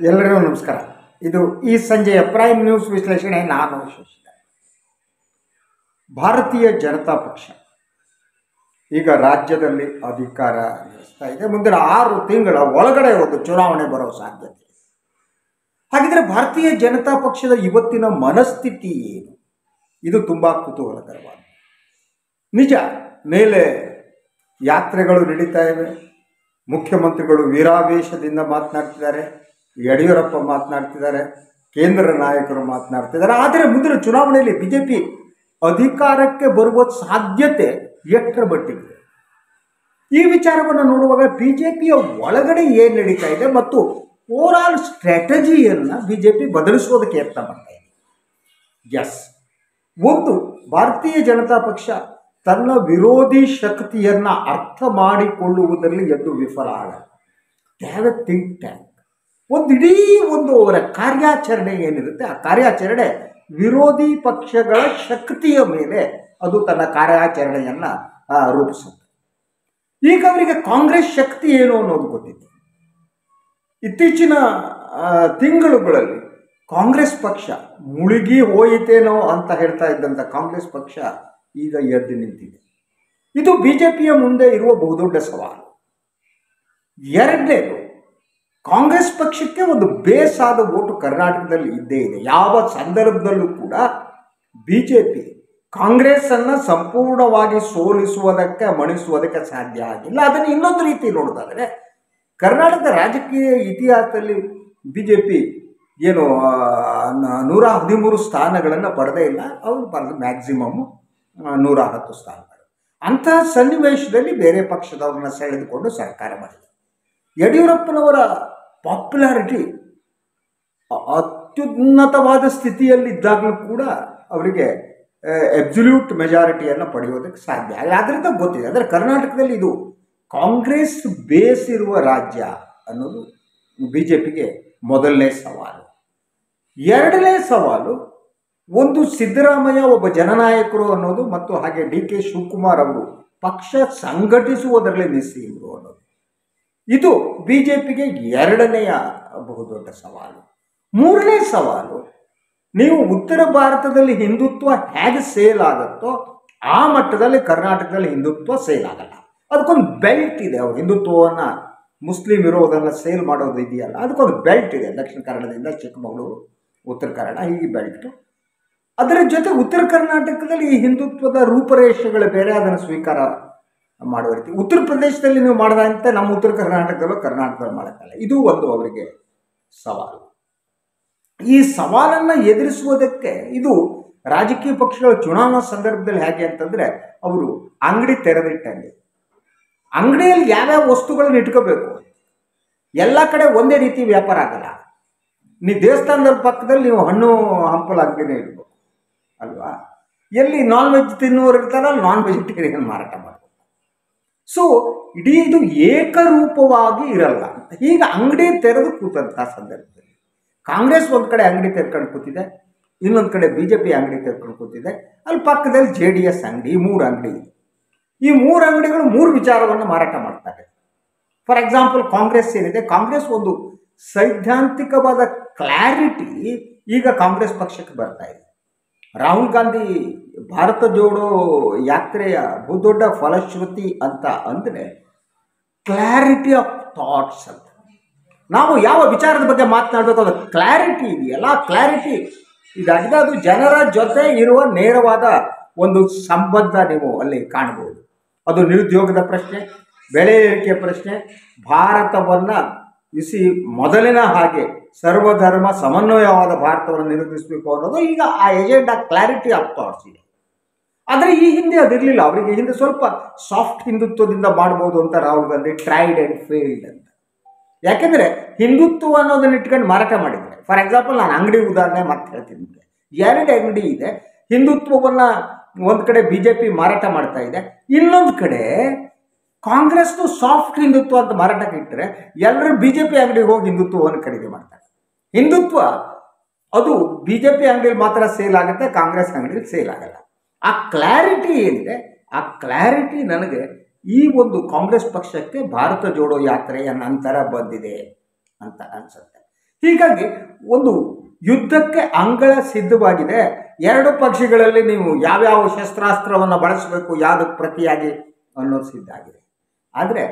ಎಲ್ಲರಿಗೂ ನಮಸ್ಕಾರ. ಇದು ಈ ಸಂಜೆಯ ಪ್ರೈಮ್ ನ್ಯೂಸ್ ವಿಶ್ಲೇಷಣೆ ನಾನು ಶಶಿಧರ್. ಭಾರತೀಯ ಜನತಾ ಪಕ್ಷ ಈಗ ರಾಜ್ಯದಲ್ಲಿ ಅಧಿಕಾರ ನಡೆಸ್ತಾ ಇದೆ. ಮುಂದಿನ ಆರು ತಿಂಗಳ ಒಳಗಡೆ ಒಂದು ಚುನಾವಣೆ ಬರೋ ಸಾಧ್ಯತೆ ಹಾಗಿದ್ರೆ ಭಾರತೀಯ ಜನತಾ ಪಕ್ಷದ ಇವತ್ತಿನ ಮನಸ್ಥಿತಿ ಏನು? ಇದು ತುಂಬ ಕುತೂಹಲಕರವಾದ ನಿಜ. ಮೇಲೆ ಯಾತ್ರೆಗಳು ನಡೀತಾ ಇವೆ. ಮುಖ್ಯಮಂತ್ರಿಗಳು ವೀರಾವೇಶದಿಂದ ಮಾತನಾಡ್ತಿದ್ದಾರೆ. ಯಡಿಯೂರಪ್ಪ ಮಾತನಾಡ್ತಿದ್ದಾರೆ, ಕೇಂದ್ರ ನಾಯಕರು ಮಾತನಾಡ್ತಿದ್ದಾರೆ, ಆದರೆ ಮುಂದಿನ ಚುನಾವಣೆಯಲ್ಲಿ ಬಿ ಜೆ ಪಿ ಅಧಿಕಾರಕ್ಕೆ ಬರುವ ಸಾಧ್ಯತೆ ಎಷ್ಟರ ಮಟ್ಟಿಗಿದೆ? ಈ ವಿಚಾರವನ್ನು ನೋಡುವಾಗ ಬಿ ಜೆ ಪಿಯ ಒಳಗಡೆ ಏನು ನಡೀತಾ ಇದೆ ಮತ್ತು ಓವರಾಲ್ ಸ್ಟ್ರಾಟಜಿಯನ್ನು ಬಿ ಜೆ ಪಿ ಬದಲಿಸೋದಕ್ಕೆ ಯತ್ನ ಮಾಡ್ತಾ ಇದೆ? ಎಸ್ ಒಂದು, ಭಾರತೀಯ ಜನತಾ ಪಕ್ಷ ತನ್ನ ವಿರೋಧಿ ಶಕ್ತಿಯನ್ನು ಅರ್ಥ ಮಾಡಿಕೊಳ್ಳುವುದರಲ್ಲಿ ಎದ್ದು ವಿಫಲ ಎ ಥಿಂಕ್ ಟ್ಯಾಂಕ್ ಒಂದು ಇಡೀ ಒಂದು ಅವರ ಕಾರ್ಯಾಚರಣೆ ಏನಿರುತ್ತೆ, ಆ ಕಾರ್ಯಾಚರಣೆ ವಿರೋಧಿ ಪಕ್ಷಗಳ ಶಕ್ತಿಯ ಮೇಲೆ ಅದು ತನ್ನ ಕಾರ್ಯಾಚರಣೆಯನ್ನು ರೂಪಿಸುತ್ತೆ. ಈಗ ಅವರಿಗೆ ಕಾಂಗ್ರೆಸ್ ಶಕ್ತಿ ಏನು ಅನ್ನೋದು ಗೊತ್ತಿದೆ. ಇತ್ತೀಚಿನ ತಿಂಗಳುಗಳಲ್ಲಿ ಕಾಂಗ್ರೆಸ್ ಪಕ್ಷ ಮುಳುಗಿ ಹೋಯಿತೇನೋ ಅಂತ ಹೇಳ್ತಾ ಇದ್ದಂಥ ಕಾಂಗ್ರೆಸ್ ಪಕ್ಷ ಈಗ ಎದ್ದು ನಿಂತಿದೆ. ಇದು ಬಿ ಜೆ ಪಿಯ ಮುಂದೆ ಇರುವ ಬಹುದೊಡ್ಡ ಸವಾಲು. ಎರಡನೇದು ಕಾಂಗ್ರೆಸ್ ಪಕ್ಷಕ್ಕೆ ಒಂದು ಬೇಸಾದ ಓಟು ಕರ್ನಾಟಕದಲ್ಲಿ ಇದ್ದೇ ಇದೆ. ಯಾವ ಸಂದರ್ಭದಲ್ಲೂ ಕೂಡ ಬಿ ಜೆ ಪಿ ಕಾಂಗ್ರೆಸ್ಸನ್ನು ಸಂಪೂರ್ಣವಾಗಿ ಸೋಲಿಸುವುದಕ್ಕೆ, ಮಣಿಸುವುದಕ್ಕೆ ಸಾಧ್ಯ ಆಗಿಲ್ಲ. ಅದನ್ನು ಇನ್ನೊಂದು ರೀತಿ ನೋಡೋದಾದರೆ, ಕರ್ನಾಟಕದ ರಾಜಕೀಯ ಇತಿಹಾಸದಲ್ಲಿ ಬಿ ಜೆ ಪಿ ಏನು ನೂರ ಹದಿಮೂರು ಸ್ಥಾನಗಳನ್ನು ಪಡೆದೇ ಇಲ್ಲ. ಅವರು ಪಡೆದ ಮ್ಯಾಕ್ಸಿಮಮ್ಮು ನೂರ ಹತ್ತು ಸ್ಥಾನಗಳು. ಅಂತಹ ಸನ್ನಿವೇಶದಲ್ಲಿ ಬೇರೆ ಪಕ್ಷದವ್ರನ್ನ ಸೆಳೆದುಕೊಂಡು ಸರ್ಕಾರ ಮಾಡಿದೆ. ಯಡಿಯೂರಪ್ಪನವರ ಪಾಪ್ಯುಲಾರಿಟಿ ಅತ್ಯುನ್ನತವಾದ ಸ್ಥಿತಿಯಲ್ಲಿದ್ದಾಗಲೂ ಕೂಡ ಅವರಿಗೆ ಎಬ್ಸುಲ್ಯೂಟ್ ಮೆಜಾರಿಟಿಯನ್ನು ಪಡೆಯೋದಕ್ಕೆ ಸಾಧ್ಯ. ಆದ್ರಿಂದ ಗೊತ್ತಿದೆ ಅಂದರೆ ಕರ್ನಾಟಕದಲ್ಲಿ ಇದು ಕಾಂಗ್ರೆಸ್ ಬೇಸ್ ಇರುವ ರಾಜ್ಯ ಅನ್ನೋದು ಬಿ ಜೆ ಪಿಗೆ ಮೊದಲನೇ ಸವಾಲು. ಎರಡನೇ ಸವಾಲು ಒಂದು ಸಿದ್ದರಾಮಯ್ಯ ಒಬ್ಬ ಜನನಾಯಕರು ಅನ್ನೋದು ಮತ್ತು ಹಾಗೆ ಡಿ ಕೆ ಶಿವಕುಮಾರ್ ಅವರು ಪಕ್ಷ ಸಂಘಟಿಸುವುದರಲ್ಲಿ ನಿಸ್ಸೀಮರು ಅನ್ನೋದು. ಇದು ಬಿ ಜೆ ಪಿಗೆ ಎರಡನೆಯ ಬಹುದೊಡ್ಡ ಸವಾಲು. ಮೂರನೇ ಸವಾಲು, ನೀವು ಉತ್ತರ ಭಾರತದಲ್ಲಿ ಹಿಂದುತ್ವ ಹೇಗೆ ಸೇಲ್ ಆಗುತ್ತೋ ಆ ಮಟ್ಟದಲ್ಲಿ ಕರ್ನಾಟಕದಲ್ಲಿ ಹಿಂದುತ್ವ ಸೇಲ್ ಆಗಲ್ಲ. ಅದಕ್ಕೊಂದು ಬೆಲ್ಟ್ ಇದೆ ಅವ್ರು, ಹಿಂದುತ್ವವನ್ನು ಮುಸ್ಲಿಂ ಇರೋದನ್ನು ಸೇಲ್ ಮಾಡೋದು ಇದೆಯಲ್ಲ, ಅದಕ್ಕೊಂದು ಬೆಲ್ಟ್ ಇದೆ. ದಕ್ಷಿಣ ಕನ್ನಡದಿಂದ ಚಿಕ್ಕಮಗಳೂರು, ಉತ್ತರ ಕನ್ನಡ ಹೀಗೆ ಬೆಲ್ಟು ಅದರ ಜೊತೆ ಉತ್ತರ ಕರ್ನಾಟಕದಲ್ಲಿ ಈ ಹಿಂದುತ್ವದ ರೂಪರೇಷೆಗಳು ಬೇರೆ ಅದನ್ನು ಸ್ವೀಕಾರ ಮಾಡುವ ರೀತಿ. ಉತ್ತರ ಪ್ರದೇಶದಲ್ಲಿ ನೀವು ಮಾಡಿದಂತೆ ನಮ್ಮ ಉತ್ತರ ಕರ್ನಾಟಕದಲ್ಲೂ ಕರ್ನಾಟಕದಲ್ಲಿ ಮಾಡೋಕ್ಕಲ್ಲ ಇದು ಒಂದು ಅವರಿಗೆ ಸವಾಲು. ಈ ಸವಾಲನ್ನು ಎದುರಿಸುವುದಕ್ಕೆ ಇದು ರಾಜಕೀಯ ಪಕ್ಷಗಳ ಚುನಾವಣಾ ಸಂದರ್ಭದಲ್ಲಿ ಹೇಗೆ ಅಂತಂದರೆ, ಅವರು ಅಂಗಡಿ ತೆರೆದಿಟ್ಟಂಗೆ. ಅಂಗಡಿಯಲ್ಲಿ ಯಾವ್ಯಾವ ವಸ್ತುಗಳನ್ನ ಇಟ್ಕೋಬೇಕು? ಎಲ್ಲ ಕಡೆ ಒಂದೇ ರೀತಿ ವ್ಯಾಪಾರ ಆಗಲ್ಲ. ನೀವು ದೇವಸ್ಥಾನದ ಪಕ್ಕದಲ್ಲಿ ನೀವು ಹಣ್ಣು, ಹಂಪಲ ಅಂಗಡಿನೇ ಅಲ್ವಾ? ಎಲ್ಲಿ ನಾನ್ ವೆಜ್ ತಿನ್ನುವರು ಇರ್ತಾರಲ್ಲ ನಾನ್ ವೆಜಿಟೇರಿಯನ್ ಮಾರಾಟ ಮಾಡಬೇಕು ಸೊ ಇಡೀ ಇದು ಏಕರೂಪವಾಗಿ ಇರಲ್ಲ. ಈಗ ಅಂಗಡಿ ತೆರೆದು ಕೂತಂತಹ ಸಂದರ್ಭದಲ್ಲಿ. ಕಾಂಗ್ರೆಸ್ ಒಂದು ಕಡೆ ಅಂಗಡಿ ತೆರ್ಕೊಂಡು ಕೂತಿದೆ, ಇನ್ನೊಂದು ಕಡೆ ಬಿ ಜೆ ಪಿ ಅಂಗಡಿ ತೆರ್ಕೊಂಡು ಕೂತಿದೆ. ಅಲ್ಲಿ ಪಕ್ಕದಲ್ಲಿ ಜೆ ಡಿ ಎಸ್ ಅಂಗಡಿ ಮೂರು ಅಂಗಡಿ ಈ ಮೂರು ಅಂಗಡಿಗಳು ಮೂರು ವಿಚಾರವನ್ನು ಮಾರಾಟ ಮಾಡ್ತಾರೆ. ಫಾರ್ ಎಕ್ಸಾಂಪಲ್ ಕಾಂಗ್ರೆಸ್ ಏನಿದೆ? ಕಾಂಗ್ರೆಸ್ ಒಂದು ಸೈದ್ಧಾಂತಿಕವಾದ ಕ್ಲಾರಿಟಿ ಈಗ ಕಾಂಗ್ರೆಸ್ ಪಕ್ಷಕ್ಕೆ ಬರ್ತಾ ಇದೆ. ರಾಹುಲ್ ಗಾಂಧಿ ಭಾರತ ಜೋಡೋ ಯಾತ್ರೆಯ ಬಹುದೊಡ್ಡ ಫಲಶ್ರುತಿ ಅಂತ ಅಂದರೆ ಕ್ಲಾರಿಟಿ ಆಫ್ ಥಾಟ್ಸ್ ಅಂತ. ನಾವು ಯಾವ ವಿಚಾರದ ಬಗ್ಗೆ ಮಾತನಾಡಬೇಕು ಅದು ಕ್ಲಾರಿಟಿ ಇದೆಯಲ್ಲ? ಕ್ಲಾರಿಟಿ ಇದಾಗಿದೆ. ಅದು ಜನರ ಜೊತೆ ಇರುವ ನೇರವಾದ ಒಂದು ಸಂಬಂಧ ನೀವು ಅಲ್ಲಿ ಕಾಣಬಹುದು. ಅದು ನಿರುದ್ಯೋಗದ ಪ್ರಶ್ನೆ ಬೆಳೆ ಏರಿಕೆ ಪ್ರಶ್ನೆ, ಭಾರತವನ್ನು ಇಸಿ ಮೊದಲಿನ ಹಾಗೆ ಸರ್ವಧರ್ಮ ಸಮನ್ವಯವಾದ ಭಾರತವನ್ನು ನಿರೂಪಿಸಬೇಕು ಅನ್ನೋದು ಈಗ ಆ ಎಜೆಂಡಾ ಕ್ಲಾರಿಟಿ ಆಫ್ ಥಾಟ್ಸ್ ಇದೆ ಆದರೆ ಈ ಹಿಂದೆ ಅದಿರಲಿಲ್ಲ. ಅವರಿಗೆ ಹಿಂದೆ ಸ್ವಲ್ಪ ಸಾಫ್ಟ್ ಹಿಂದುತ್ವದಿಂದ ಮಾಡ್ಬೋದು ಅಂತ Rahul Gandhi tried and failed ಅಂತ. ಯಾಕೆಂದರೆ ಹಿಂದುತ್ವ ಅನ್ನೋದನ್ನ ಇಟ್ಕೊಂಡು ಮಾರಾಟ ಮಾಡಿದ್ದಾರೆ. ಫಾರ್ ಎಕ್ಸಾಂಪಲ್ ನಾನು ಅಂಗಡಿ ಉದಾಹರಣೆ ಮತ್ತೆ ಹೇಳ್ತೀನಿ ಎರಡು ಅಂಗಡಿ ಇದೆ. ಹಿಂದುತ್ವವನ್ನು ಒಂದು ಕಡೆ ಬಿ ಜೆ ಪಿ ಮಾರಾಟ ಮಾಡ್ತಾ ಇದೆ. ಇನ್ನೊಂದು ಕಡೆ ಕಾಂಗ್ರೆಸ್ನು ಸಾಫ್ಟ್ ಹಿಂದುತ್ವ ಅಂತ ಮಾರಾಟಕ್ಕೆ ಇಟ್ಟರೆ ಎಲ್ಲರೂ ಬಿ ಜೆ ಪಿ ಅಂಗಡಿಗೆ ಹೋಗಿ ಹಿಂದುತ್ವವನ್ನು ಖರೀದಿ ಮಾಡ್ತಾರೆ. ಹಿಂದುತ್ವ, ಅದು ಬಿ ಜೆ ಪಿ ಅಂಗಡಿಯಲ್ಲಿ ಮಾತ್ರ ಸೇಲ್ ಆಗುತ್ತೆ, ಕಾಂಗ್ರೆಸ್ ಅಂಗಡಿಯಲ್ಲಿ ಸೇಲ್ ಆಗಲ್ಲ. ಆ ಕ್ಲಾರಿಟಿ ಏನಿದೆ, ಆ ಕ್ಲಾರಿಟಿ ನನಗೆ ಈ ಒಂದು ಕಾಂಗ್ರೆಸ್ ಪಕ್ಷಕ್ಕೆ ಭಾರತ ಜೋಡೋ ಯಾತ್ರೆಯ ನಂತರ ಬಂದಿದೆ ಅಂತ ಅನ್ಸುತ್ತೆ. ಹೀಗಾಗಿ ಒಂದು ಯುದ್ಧಕ್ಕೆ ಅಂಗಳ ಸಿದ್ಧವಾಗಿದೆ. ಎರಡು ಪಕ್ಷಗಳಲ್ಲಿ ನೀವು ಯಾವ್ಯಾವ ಶಸ್ತ್ರಾಸ್ತ್ರವನ್ನು ಬಳಸಬೇಕು, ಯಾವುದಕ್ಕೆ ಪ್ರತಿಯಾಗಿ ಅನ್ನೋದು ಸಿದ್ಧ ಆಗಿದೆ. ಆದರೆ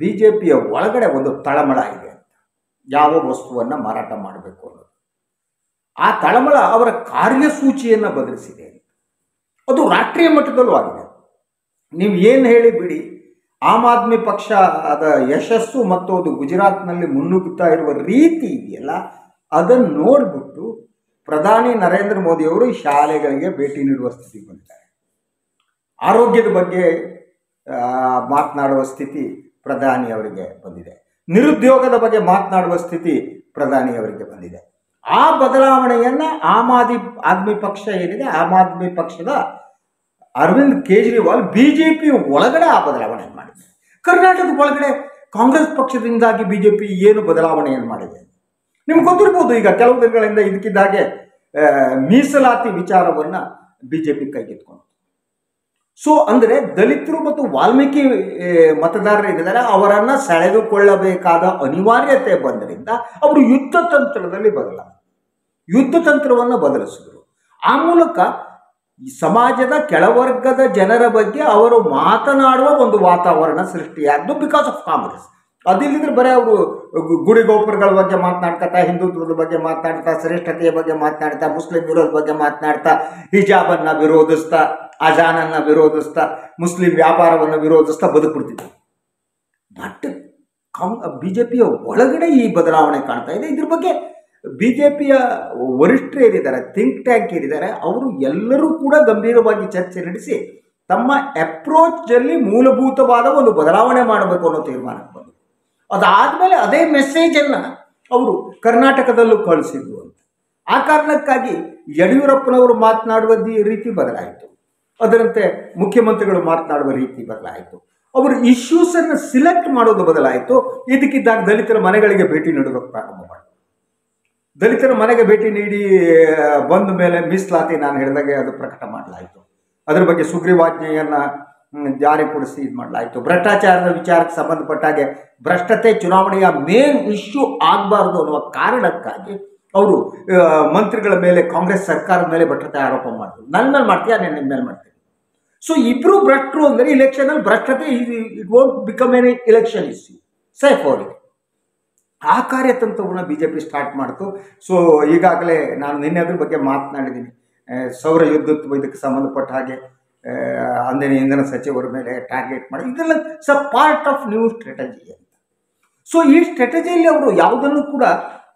ಬಿ ಜೆ ಪಿಯ ಒಳಗಡೆ ಒಂದು ತಳಮಳ ಇದೆ ಯಾವ ವಸ್ತುವನ್ನು ಮಾರಾಟ ಮಾಡಬೇಕು ಅನ್ನೋದು. ಆ ತಳಮಳ ಅವರ ಕಾರ್ಯಸೂಚಿಯನ್ನು ಬದಲಿಸಿದೆ ಅದು ರಾಷ್ಟ್ರೀಯ ಮಟ್ಟದಲ್ಲೂ ಆಗಿದೆ. ನೀವು ಏನು ಹೇಳಿ ಬಿಡಿ ಆಮ್ ಆದ್ಮಿ ಪಕ್ಷ ಅದ ಯಶಸ್ಸು ಮತ್ತು ಅದು ಗುಜರಾತ್ನಲ್ಲಿ ಮುನ್ನುಗ್ಗುತ್ತಾ ಇರುವ ರೀತಿ ಇದೆಯಲ್ಲ ಅದನ್ನು ನೋಡಿಬಿಟ್ಟು ಪ್ರಧಾನಿ ನರೇಂದ್ರ ಮೋದಿಯವರು ಈ ಶಾಲೆಗಳಿಗೆ ಭೇಟಿ ನೀಡುವ ಸ್ಥಿತಿ ಬಂದಿದ್ದಾರೆ ಆರೋಗ್ಯದ ಬಗ್ಗೆ ಮಾತನಾಡುವ ಸ್ಥಿತಿ ಪ್ರಧಾನಿ ಅವರಿಗೆ ಬಂದಿದೆ. ನಿರುದ್ಯೋಗದ ಬಗ್ಗೆ ಮಾತನಾಡುವ ಸ್ಥಿತಿ ಪ್ರಧಾನಿ ಅವರಿಗೆ ಬಂದಿದೆ. ಆ ಬದಲಾವಣೆಯನ್ನು ಆಮ್ ಆದಿ, ಆದ್ಮಿ ಪಕ್ಷ ಏನಿದೆ, ಆಮ್ ಆದ್ಮಿ ಪಕ್ಷದ Arvind Kejriwal B J P ಒಳಗಡೆ ಆ ಬದಲಾವಣೆಯನ್ನು ಮಾಡಿದೆ. ಕರ್ನಾಟಕದ ಒಳಗಡೆ ಕಾಂಗ್ರೆಸ್ ಪಕ್ಷದಿಂದಾಗಿ ಬಿ ಜೆ ಪಿ ಏನು ಬದಲಾವಣೆಯನ್ನು ಮಾಡಿದೆ? ನಿಮ್ಗೆ ಗೊತ್ತಿರ್ಬೋದು, ಈಗ ಕೆಲವು ದಿನಗಳಿಂದ ಇದಕ್ಕಿದ್ದಾಗೆ ಮೀಸಲಾತಿ ವಿಚಾರವನ್ನು ಬಿ ಜೆ ಪಿ ಕೈಗೆತ್ಕೊಂಡು ಸೊ ಅಂದರೆ ದಲಿತರು ಮತ್ತು ವಾಲ್ಮೀಕಿ ಆ, ಮತದಾರರು ಏನಿದ್ದಾರೆ ಅವರನ್ನು ಸೆಳೆದುಕೊಳ್ಳಬೇಕಾದ ಅನಿವಾರ್ಯತೆ ಬಂದರಿಂದ ಅವರು ಯುದ್ಧ ತಂತ್ರದಲ್ಲಿ ಬದಲ ಯುದ್ಧ ತಂತ್ರವನ್ನು ಬದಲಿಸಿದರು. ಆ ಮೂಲಕ ಸಮಾಜದ ಕೆಳವರ್ಗದ ಜನರ ಬಗ್ಗೆ ಅವರು ಮಾತನಾಡುವ ಒಂದು ವಾತಾವರಣ ಸೃಷ್ಟಿಯಾದ್ದು ಬಿಕಾಸ್ ಆಫ್ ಕಾಂಗ್ರೆಸ್ ಅದಿಲ್ಲದ್ರೆ ಬರೀ ಅವರು ಗುಡಿ ಗೋಪುರಗಳ ಬಗ್ಗೆ ಮಾತನಾಡ್ತಾ ಹಿಂದುತ್ವದ ಬಗ್ಗೆ ಮಾತನಾಡ್ತಾ ಶ್ರೇಷ್ಠತೆಯ ಬಗ್ಗೆ ಮಾತನಾಡ್ತಾ ಮುಸ್ಲಿಂ ವಿರೋಧ ಬಗ್ಗೆ ಮಾತನಾಡ್ತಾ ಹಿಜಾಬನ್ನು ವಿರೋಧಿಸ್ತಾ ಅಜಾನನ್ನು ವಿರೋಧಿಸ್ತಾ, ಮುಸ್ಲಿಂ ವ್ಯಾಪಾರವನ್ನು ವಿರೋಧಿಸ್ತಾ ಬದುಕ್ಬಿಡ್ತಿದ್ದರು ಬಟ್ ಕಾಂಗ್ ಬಿ ಜೆ ಪಿಯ ಒಳಗಡೆ ಈ ಬದಲಾವಣೆ ಕಾಣ್ತಾ ಇದೆ. ಇದ್ರ ಬಗ್ಗೆ ಬಿ ಜೆ ಪಿಯ ವರಿಷ್ಠರು ಏನಿದ್ದಾರೆ ಥಿಂಕ್ ಟ್ಯಾಂಕ್ ಏನಿದ್ದಾರೆ, ಅವರು ಎಲ್ಲರೂ ಕೂಡ ಗಂಭೀರವಾಗಿ ಚರ್ಚೆ ನಡೆಸಿ ತಮ್ಮ ಅಪ್ರೋಚಲ್ಲಿ ಮೂಲಭೂತವಾದ ಒಂದು ಬದಲಾವಣೆ ಮಾಡಬೇಕು ಅನ್ನೋ ತೀರ್ಮಾನಕ್ಕೆ ಬಂದರು. ಅದಾದಮೇಲೆ ಅದೇ ಮೆಸೇಜನ್ನು ಅವರು ಕರ್ನಾಟಕದಲ್ಲೂ ಕಳಿಸಿದ್ರು ಅಂತ. ಆ ಕಾರಣಕ್ಕಾಗಿ ಯಡಿಯೂರಪ್ಪನವರು ಮಾತನಾಡುವ ರೀತಿ ಬದಲಾಯಿತು. ಅದರಂತೆ ಮುಖ್ಯಮಂತ್ರಿಗಳು ಮಾತನಾಡುವ ರೀತಿ ಬದಲಾಯಿತು. ಅವರು ಇಶ್ಯೂಸನ್ನು ಸಿಲೆಕ್ಟ್ ಮಾಡೋದು ಬದಲಾಯಿತು. ಇದಕ್ಕಿದ್ದಾಗ ದಲಿತರ ಮನೆಗಳಿಗೆ ಭೇಟಿ ನೀಡೋದಕ್ಕೆ ಪ್ರಾರಂಭ ಮಾಡಿದ್ರು. ದಲಿತರ ಮನೆಗೆ ಭೇಟಿ ನೀಡಿ ಬಂದ ಮೇಲೆ ಮೀಸಲಾತಿ ನಾನು ಹೇಳಿದಾಗೆ ಅದು ಪ್ರಕಟ ಮಾಡಲಾಯಿತು. ಅದರ ಬಗ್ಗೆ ಸುಗ್ರೀವಾಜ್ಞೆಯನ್ನು ಜಾರಿಗೊಳಿಸಿ ಇದು ಮಾಡಲಾಯಿತು. ಭ್ರಷ್ಟಾಚಾರದ ವಿಚಾರಕ್ಕೆ ಸಂಬಂಧಪಟ್ಟ ಹಾಗೆ ಭ್ರಷ್ಟತೆ ಚುನಾವಣೆಯ ಮೇನ್ ಇಶ್ಯೂ ಆಗಬಾರ್ದು ಅನ್ನುವ ಕಾರಣಕ್ಕಾಗಿ ಅವರು ಮಂತ್ರಿಗಳ ಮೇಲೆ, ಕಾಂಗ್ರೆಸ್ ಸರ್ಕಾರದ ಮೇಲೆ ಭ್ರಷ್ಟತೆ ಆರೋಪ ಮಾಡಿದ್ರು. ನನ್ನ ಮೇಲೆ ಮಾಡ್ತೀಯಾ? ನಾನು ನಿಮ್ಮ ಮೇಲೆ ಮಾಡ್ತೀನಿ ಸೊ ಇಬ್ರು ಭ್ರಷ್ಟರು ಅಂದರೆ ಇಲೆಕ್ಷನಲ್ಲಿ ಭ್ರಷ್ಟತೆ it won't become an election issue safe ಅವರಿಗೆ ಆ ಕಾರ್ಯತಂತ್ರವನ್ನು ಬಿ ಜೆ ಪಿ ಸ್ಟಾರ್ಟ್ ಮಾಡ್ತು. ಸೊ ಈಗಾಗಲೇ ನಾನು ನಿನ್ನೆ ಅದ್ರ ಬಗ್ಗೆ ಮಾತನಾಡಿದ್ದೀನಿ. ಸೌರ ಯುದ್ಧತ್ವ ಇದಕ್ಕೆ ಸಂಬಂಧಪಟ್ಟ ಹಾಗೆ ಅಂದಿನ ಇಂಧನ ಸಚಿವರ ಮೇಲೆ ಟಾರ್ಗೆಟ್ ಮಾಡಿ. ಇದೆಲ್ಲ ಸ ಪಾರ್ಟ್ ಆಫ್ ನ್ಯೂ ಸ್ಟ್ರಾಟಜಿ ಅಂತ. ಸೊ ಈ ಸ್ಟ್ರಾಟಜಿಯಲ್ಲಿ ಅವರು ಯಾವುದನ್ನು ಕೂಡ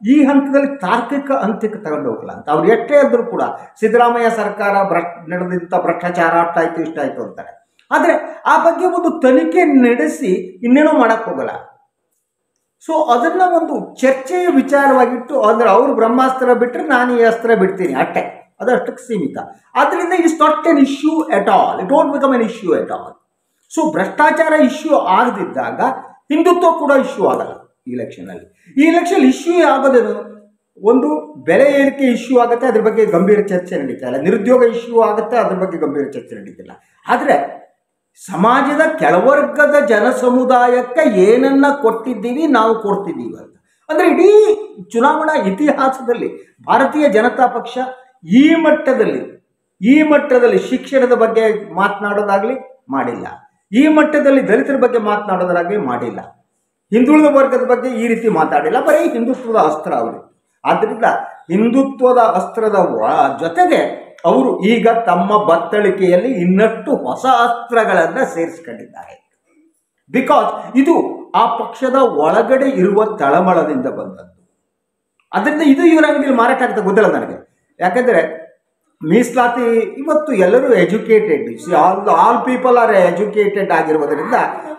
ಈ ಹಂತದಲ್ಲಿ ತಾರ್ಕಿಕ ಅಂತ್ಯಕ್ಕೆ ತಗೊಂಡು ಹೋಗಲ್ಲ ಅಂತ. ಅವ್ರು ಎಷ್ಟೇ ಆದರೂ ಕೂಡ ಸಿದ್ದರಾಮಯ್ಯ ಸರ್ಕಾರ ಭ್ರಷ್ಟ ನಡೆದಂಥ ಭ್ರಷ್ಟಾಚಾರ ಅಷ್ಟಾಯಿತು ಇಷ್ಟಾಯ್ತು ಅಂತಾರೆ. ಆದರೆ ಆ ಬಗ್ಗೆ ಒಂದು ತನಿಖೆ ನಡೆಸಿ ಇನ್ನೇನೋ ಮಾಡಕ್ಕೆ ಹೋಗಲ್ಲ. ಸೊ ಅದನ್ನು ಒಂದು ಚರ್ಚೆಯ ವಿಚಾರವಾಗಿಟ್ಟು ಅಂದರೆ ಅವರು ಬ್ರಹ್ಮಾಸ್ತ್ರ ಬಿಟ್ಟರೆ ನಾನು ಈ ಅಸ್ತ್ರ ಬಿಡ್ತೀನಿ ಅಷ್ಟೇ ಅದು ಸೀಮಿತ. ಆದ್ದರಿಂದ it's not an issue at all it don't become an issue at all so ಭ್ರಷ್ಟಾಚಾರ ಇಶ್ಯೂ ಆಗದಿದ್ದಾಗ ಹಿಂದುತ್ವ ಕೂಡ ಇಶ್ಯೂ ಆಗಲ್ಲ. ಇಲೆಕ್ಷನಲ್ಲಿ ಈ ಇಲೆಕ್ಷನ್ ಇಶ್ಯೂ ಆಗೋದೇನು? ಒಂದು ಬೆಲೆ ಏರಿಕೆ ಇಶ್ಯೂ ಆಗುತ್ತೆ, ಅದ್ರ ಬಗ್ಗೆ ಗಂಭೀರ ಚರ್ಚೆ ನಡೀತಾ ಇಲ್ಲ. ನಿರುದ್ಯೋಗ ಇಶ್ಯೂ ಆಗುತ್ತೆ, ಅದ್ರ ಬಗ್ಗೆ ಗಂಭೀರ ಚರ್ಚೆ ನಡೀತಿಲ್ಲ ಆದರೆ ಸಮಾಜದ ಕೆಳವರ್ಗದ ಜನ ಸಮುದಾಯಕ್ಕೆ ಏನನ್ನ ಕೊಟ್ಟಿದ್ದೀವಿ ನಾವು ಕೊಡ್ತಿದ್ದೀವಿ ಅಂತ. ಅಂದರೆ ಇಡೀ ಚುನಾವಣಾ ಇತಿಹಾಸದಲ್ಲಿ ಭಾರತೀಯ ಜನತಾ ಪಕ್ಷ ಈ ಮಟ್ಟದಲ್ಲಿ ಈ ಮಟ್ಟದಲ್ಲಿ ಶಿಕ್ಷಣದ ಬಗ್ಗೆ ಮಾತನಾಡೋದಾಗಲಿ ಮಾಡಿಲ್ಲ. ಈ ಮಟ್ಟದಲ್ಲಿ ದಲಿತರ ಬಗ್ಗೆ ಮಾತನಾಡೋದಾಗಲಿ ಮಾಡಿಲ್ಲ. ಹಿಂದುಳಿದ ವರ್ಗದ ಬಗ್ಗೆ ಈ ರೀತಿ ಮಾತಾಡಿಲ್ಲ, ಬರೀ ಹಿಂದುತ್ವದ ಅಸ್ತ್ರ ಅವರು. ಆದ್ದರಿಂದ ಹಿಂದುತ್ವದ ಅಸ್ತ್ರದ ಜೊತೆಗೆ ಅವರು ಈಗ ತಮ್ಮ ಬತ್ತಳಿಕೆಯಲ್ಲಿ ಇನ್ನಷ್ಟು ಹೊಸ ಅಸ್ತ್ರಗಳನ್ನು ಸೇರಿಸ್ಕೊಂಡಿದ್ದಾರೆ. ಬಿಕಾಸ್ ಇದು ಆ ಪಕ್ಷದ ಒಳಗಡೆ ಇರುವ ತಳಮಳದಿಂದ ಬಂದದ್ದು. ಅದರಿಂದ ಇದು ಇವರ ಅಂಗಡಿಯಲ್ಲಿ ಮಾರಾಟ ಆಗ್ತದೆ ಗೊತ್ತಿಲ್ಲ ನನಗೆ. ಯಾಕಂದರೆ ಮೀಸಲಾತಿ ಇವತ್ತು ಎಲ್ಲರೂ educated. See all all people are educated ಆಗಿರುವುದರಿಂದ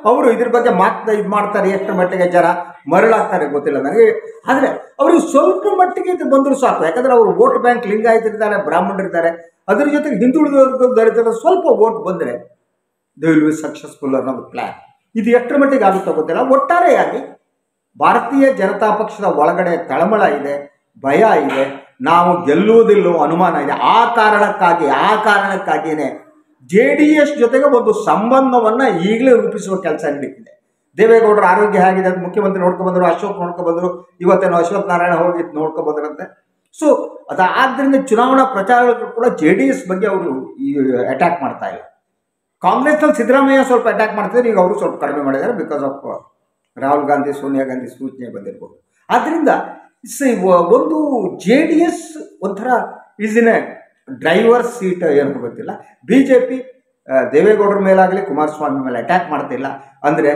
ಅವರು ಇದ್ರ ಬಗ್ಗೆ ಮಾತು ಇದು ಮಾಡ್ತಾರೆ ಎಷ್ಟು ಮಟ್ಟಿಗೆ ಜನ ಮರಳಾಗ್ತಾರೆ ಗೊತ್ತಿಲ್ಲ ನನಗೆ. ಆದರೆ ಅವರು ಸ್ವಲ್ಪ ಮಟ್ಟಿಗೆ ಇದು ಬಂದರೂ ಸಾಕು. ಯಾಕಂದರೆ ಅವರು ವೋಟ್ ಬ್ಯಾಂಕ್ ಲಿಂಗಾಯತರಿದ್ದಾರೆ ಬ್ರಾಹ್ಮಣರಿದ್ದಾರೆ ಅದರ ಜೊತೆಗೆ ಹಿಂದುಳಿದ ಸ್ವಲ್ಪ ವೋಟ್ ಬಂದರೆ ದೇ ವಿಲ್ ಬಿ ಸಕ್ಸಸ್ಫುಲ್ ಅನ್ನೋದು ಪ್ಲ್ಯಾನ್ ಇದು ಎಷ್ಟರ ಮಟ್ಟಿಗೆ ಆಗುತ್ತೋ ಗೊತ್ತಿಲ್ಲ. ಒಟ್ಟಾರೆಯಾಗಿ ಭಾರತೀಯ ಜನತಾ ಪಕ್ಷದ ಒಳಗಡೆ ತಳಮಳ ಇದೆ, ಭಯ ಇದೆ. ನಾವು ಗೆಲ್ಲುವುದಿಲ್ಲೋ ಅನುಮಾನ ಇದೆ. ಆ ಕಾರಣಕ್ಕಾಗಿ, ಆ ಕಾರಣಕ್ಕಾಗಿಯೇ ಜೆ ಡಿ ಎಸ್ ಜೊತೆಗೆ ಒಂದು ಸಂಬಂಧವನ್ನು ಈಗಲೇ ರೂಪಿಸುವ ಕೆಲಸ ನಡೀತಿದೆ. ದೇವೇಗೌಡರ ಆರೋಗ್ಯ ಹೇಗಿದೆ ಮುಖ್ಯಮಂತ್ರಿ ನೋಡ್ಕೊಂಡು ಬಂದರು, ಅಶೋಕ್ ನೋಡ್ಕೊ ಬಂದರು, ಇವತ್ತೇನು ಅಶ್ವಥ್ ನಾರಾಯಣ ಹೋಗಿ ನೋಡ್ಕೊ ಬಂದ್ರಂತೆ. ಸೊ ಆದ್ದರಿಂದ ಚುನಾವಣಾ ಪ್ರಚಾರಗಳು ಕೂಡ ಜೆ ಡಿ ಎಸ್ ಬಗ್ಗೆ ಅವರು ಈ ಅಟ್ಯಾಕ್ ಮಾಡ್ತಾ ಇಲ್ಲ. ಕಾಂಗ್ರೆಸ್ನಲ್ಲಿ ಸಿದ್ದರಾಮಯ್ಯ ಸ್ವಲ್ಪ ಅಟ್ಯಾಕ್ ಮಾಡ್ತಿದ್ರೆ ಈಗ ಅವರು ಸ್ವಲ್ಪ ಕಡಿಮೆ ಮಾಡಿದ್ದಾರೆ ಬಿಕಾಸ್ ಆಫ್ ರಾಹುಲ್ ಗಾಂಧಿ, ಸೋನಿಯಾ ಗಾಂಧಿ ಸೂಚನೆ ಬಂದಿರ್ಬೋದು. ಆದ್ದರಿಂದ ಸಿ ಒಂದು ಜೆ ಡಿ ಎಸ್ ಒಂಥರ is in a driver seat ಏನು ಗೊತ್ತಿಲ್ಲ. ಬಿ ಜೆ ಪಿ ದೇವೇಗೌಡರ ಮೇಲಾಗಲಿ ಕುಮಾರಸ್ವಾಮಿ ಮೇಲೆ ಅಟ್ಯಾಕ್ ಮಾಡ್ತಿಲ್ಲ ಅಂದರೆ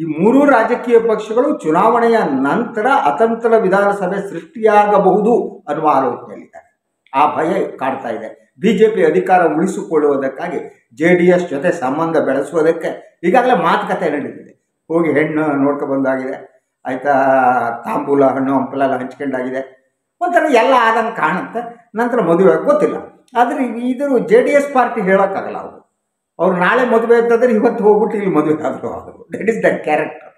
ಈ ಮೂರೂ ರಾಜಕೀಯ ಪಕ್ಷಗಳು ಚುನಾವಣೆಯ ನಂತರ ಅತಂತ್ರ ವಿಧಾನಸಭೆ ಸೃಷ್ಟಿಯಾಗಬಹುದು ಅನ್ನುವ ಆಲೋಚನೆಯಲ್ಲಿದ್ದಾರೆ. ಆ ಭಯ ಕಾಡ್ತಾ ಇದೆ. ಬಿ ಜೆ ಪಿ ಅಧಿಕಾರ ಉಳಿಸಿಕೊಳ್ಳುವುದಕ್ಕಾಗಿ ಜೆ ಡಿ ಎಸ್ ಜೊತೆ ಸಂಬಂಧ ಬೆಳೆಸುವುದಕ್ಕೆ ಈಗಾಗಲೇ ಮಾತುಕತೆ ನಡೆದಿದೆ. ಹೋಗಿ ಹೆಣ್ಣು ನೋಡ್ಕೊ ಬಂದಾಗಿದೆ. ಆಯಿತಾ, ತಾಂಬೂಲ ಹಣ್ಣು ಹಂಪಲೆಲ್ಲ ಹಂಚ್ಕೊಂಡಾಗಿದೆ. ಒಂಥರ ಎಲ್ಲ ಆದಂಗೆ ಕಾಣುತ್ತೆ. ನಂತರ ಮದುವೆ ಗೊತ್ತಿಲ್ಲ. ಆದರೆ ಇದರು ಜೆ ಡಿ ಎಸ್ ಪಾರ್ಟಿ ಹೇಳೋಕ್ಕಾಗಲ್ಲ ಅವರು. ಅವ್ರು ನಾಳೆ ಮದುವೆ ಅಂತಂದರೆ ಇವತ್ತು ಹೋಗ್ಬಿಟ್ಟು ಇಲ್ಲಿ ಮದುವೆ ಆದರೂ ಆದರು ದಟ್ ಈಸ್ ದ ಕ್ಯಾರೆಕ್ಟರ್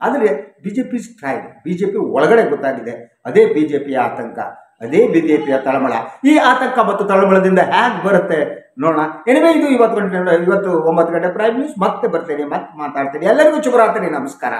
ಆದರೆ ಬಿ ಜೆ ಪಿ ಸ್ಟ್ರೈಲ್ ಬಿ ಜೆ ಪಿ ಒಳಗಡೆ ಗೊತ್ತಾಗಿದೆ. ಅದೇ ಬಿ ಜೆ ಪಿಯ ಆತಂಕ, ಅದೇ ಬಿ ಜೆ ಪಿಯ ತಳಮಳ. ಈ ಆತಂಕ ಮತ್ತು ತಳಮಳದಿಂದ ಹ್ಯಾಗೆ ಬರುತ್ತೆ ನೋಡೋಣ. ಎನಿವೆ ಇದು ಇವತ್ತು ಗಂಟೆ, ಇವತ್ತು ಒಂಬತ್ತು ಗಂಟೆ ಪ್ರೈಮ್ ನ್ಯೂಸ್ ಮತ್ತೆ ಬರ್ತೇನೆ, ಮತ್ತೆ ಮಾತಾಡ್ತೀನಿ. ಎಲ್ಲರಿಗೂ ಶುಭರಾತ್ರಿ, ನಮಸ್ಕಾರ.